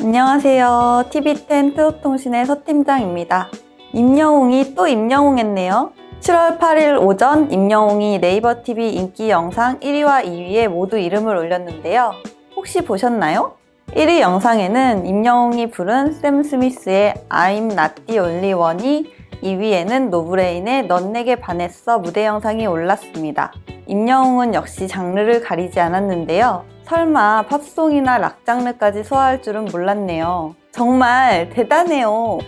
안녕하세요. TV10 트롯통신의 서팀장입니다. 임영웅이 또 임영웅했네요. 7월 8일 오전 임영웅이 네이버 TV 인기 영상 1위와 2위에 모두 이름을 올렸는데요. 혹시 보셨나요? 1위 영상에는 임영웅이 부른 샘 스미스의 I'm Not The Only One이 2위에는 노브레인의 넌 내게 반했어 무대 영상이 올랐습니다. 임영웅은 역시 장르를 가리지 않았는데요. 설마 팝송이나 락 장르까지 소화할 줄은 몰랐네요. 정말 대단해요.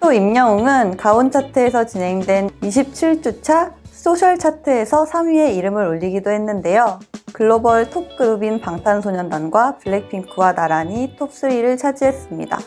또 임영웅은 가온 차트에서 진행된 27주차 소셜 차트에서 3위에 이름을 올리기도 했는데요. 글로벌 톱 그룹인 방탄소년단과 블랙핑크와 나란히 톱3를 차지했습니다.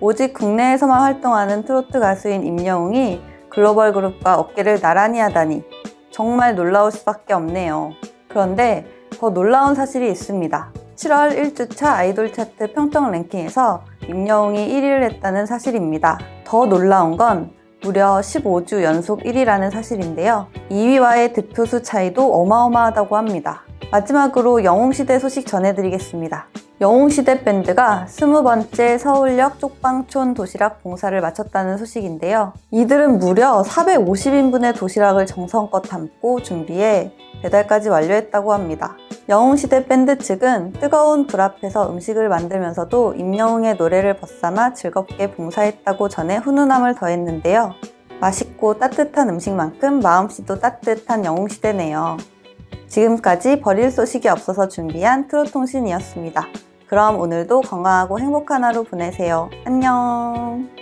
오직 국내에서만 활동하는 트로트 가수인 임영웅이 글로벌 그룹과 어깨를 나란히 하다니 정말 놀라울 수밖에 없네요. 그런데 더 놀라운 사실이 있습니다. 7월 1주차 아이돌 차트 평점 랭킹에서 임영웅이 1위를 했다는 사실입니다. 더 놀라운 건 무려 15주 연속 1위라는 사실인데요. 2위와의 득표수 차이도 어마어마하다고 합니다. 마지막으로 영웅시대 소식 전해드리겠습니다. 영웅시대 밴드가 20번째 서울역 쪽방촌 도시락 봉사를 마쳤다는 소식인데요. 이들은 무려 450인분의 도시락을 정성껏 담고 준비해 배달까지 완료했다고 합니다. 영웅시대 밴드 측은 뜨거운 불 앞에서 음식을 만들면서도 임영웅의 노래를 벗삼아 즐겁게 봉사했다고 전해 훈훈함을 더했는데요. 맛있고 따뜻한 음식만큼 마음씨도 따뜻한 영웅시대네요. 지금까지 버릴 소식이 없어서 준비한 트롯통신이었습니다. 그럼 오늘도 건강하고 행복한 하루 보내세요. 안녕!